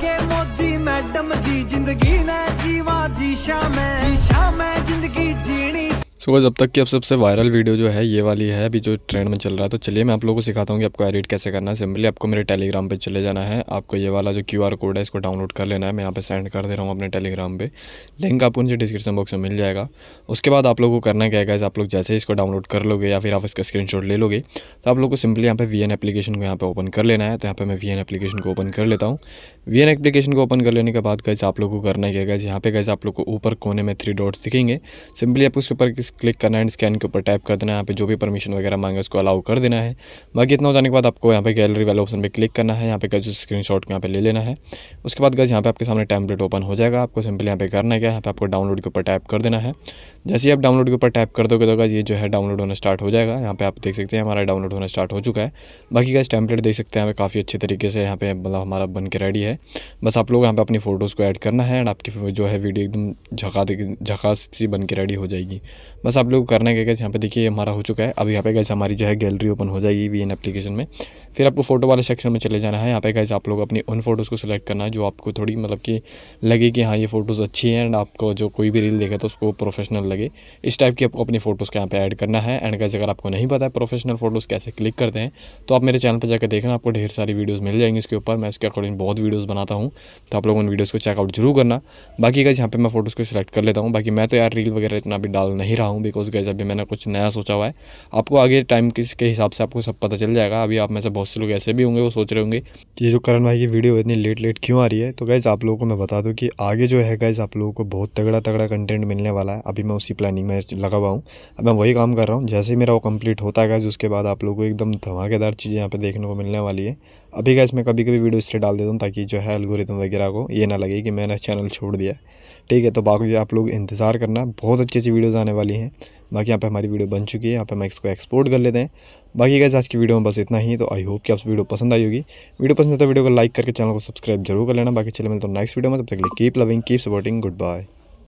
के मौजी मैडम जी ज़िंदगी ने जीवा जी मैं जी मैं ज़िंदगी जीनी। सो so, जब तक की अब सबसे वायरल वीडियो जो है ये वाली है अभी जो ट्रेंड में चल रहा है तो चलिए मैं आप लोगों को सिखाता हूँ कि आपको एडिट कैसे करना है। सिंपली आपको मेरे टेलीग्राम पे चले जाना है। आपको ये वाला जो क्यूआर कोड है इसको डाउनलोड कर लेना है। मैं यहाँ पे सेंड कर दे रहा हूँ अपने टेलीग्राम पे। लिंक आपको नीचे डिस्क्रिप्शन बॉक्स में मिल जाएगा। उसके बाद आप लोगों को करना क्या है आप लोग जैसे इसको डाउनलोड कर लोगे या फिर आप इसका स्क्रीन ले लोगे तो आप लोग को सिंपली यहाँ पे वीएन एप्लीकेशन को यहाँ पे ओपन कर लेना है। तो यहाँ पे मैं वी एप्लीकेशन को ओपन कर लेता हूँ। वीएन एप्लीकेशन को ओपन कर लेने के बाद कैसे आप लोग को करना क्या है यहाँ पे कैसे आप लोग को ऊपर कोने में थ्री डॉट्स दिखेंगे सिंपली आपको उसके ऊपर क्लिक करना है एंड स्कैन के ऊपर टैप कर देना है यहाँ पे जो भी परमिशन वगैरह मांगे उसको अलाउ कर देना है बाकी इतना हो जाने के बाद आपको यहाँ पे गैलरी वाले ऑप्शन पर क्लिक करना है यहाँ पे कैसे स्क्रीन शॉट यहाँ पे ले लेना है उसके बाद गैस यहाँ पे आपके सामने टैंपलेट ओपन हो जाएगा आपको सिंपली यहाँ पे करना है क्या यहाँ पे आपको डाउनलोड के ऊपर टैप कर देना है जैसे ही आप डाउनलोड के ऊपर टैप कर दोगे तो ये जो है डाउनलोड होना स्टार्ट हो जाएगा यहाँ पे आप देख सकते हैं हमारा डाउनलोड होना स्टार्ट हो चुका है बाकी गैस टैंपलेट देख सकते हैं पे काफ़ी अच्छे तरीके से यहाँ पे मतलब हमारा बन के रेडी है बस आप लोग यहाँ पे अपनी फ़ोटोज़ को ऐड करना है एंड आपकी जो है वीडियो एकदम झका झकास सी बन के रेडी हो जाएगी। बस आप लोग करना है क्या यहाँ पे देखिए हमारा हो चुका है। अब यहाँ पे कैसे हमारी जो है गैलरी ओपन हो जाएगी वी एन एप्लीकेशन में। फिर आपको फ़ोटो वाले सेक्शन में चले जाना है। यहाँ पे कैसे आप लोग अपनी उन फ़ोटोज़ को सिलेक्ट करना है, जो आपको थोड़ी मतलब कि लगे कि हाँ ये फ़ोटोज़ अच्छी हैं एंड आपको जो कोई भी रील देखे तो उसको प्रोफेशनल लगे। इस टाइप की आपको अपनी फ़ोटोज़ को यहाँ पे ऐड करना है। एंड कैसे अगर आपको नहीं पता है प्रोफेशनल फ़ोटोज़ कैसे क्लिक करते हैं तो आप मेरे चैनल पर जाकर देखना, आपको ढेर सारी वीडियोज़ मिल जाएँगी इसके ऊपर। मैं इसके अकॉर्डिंग बहुत वीडियोज़ बनाता हूँ तो आप लोग उन वीडियोज़ को चेकआउट ज़रूर करना। बाकी गैस यहाँ पे मैं फ़ोटोज़ को सिलेक्ट कर लेता हूँ। बाकी मैं तो यार रील वगैरह इतना भी डाल नहीं रहा हूँ बिकॉज़ गैस अभी मैंने कुछ नया सोचा हुआ है। आपको आगे टाइम के हिसाब से आपको सब पता चल जाएगा। अभी आप में से बहुत से लोग ऐसे भी होंगे, वो सोच रहे होंगे कि ये जो करण भाई की वीडियो इतनी लेट लेट क्यों आ रही है? तो गैज़ आप लोगों को मैं बता दूँ कि आगे जो है गैज़ आप लोगों को बहुत तगड़ा तगड़ा कंटेंट मिलने वाला है। अभी मैं उसी प्लानिंग में लगा हुआ हूँ। अब मैं वही काम कर रहा हूँ, जैसे ही मेरा वो कंप्लीट होता है गैज़ उसके बाद आप लोगों को एकदम धमाकेदार चीज़ें यहाँ पर देखने को मिलने वाली है। अभी गैस मैं कभी कभी वीडियो इसलिए डाल देता हूँ ताकि जो है अलगोरिदम वगैरह को ये ना लगे कि मैंने चैनल छोड़ दिया ठीक है तो बाकी आप लोग इंतज़ार करना, बहुत अच्छी अच्छी वीडियोज़ आने वाली हैं। बाकी यहाँ पे हमारी वीडियो बन चुकी है, यहाँ पे मैं इसको एक्सपोर्ट कर लेते हैं। बाकी गैस आज की वीडियो में बस इतना ही तो आई होप कि आप वीडियो पसंद आई होगी। वीडियो पसंद है तो वीडियो को लाइक करके चैनल को सब्सक्राइब ज़रूर कर लेना। बाकी चले मिलते हैं नेक्स्ट वीडियो में, तब तक keep loving keep supporting goodbye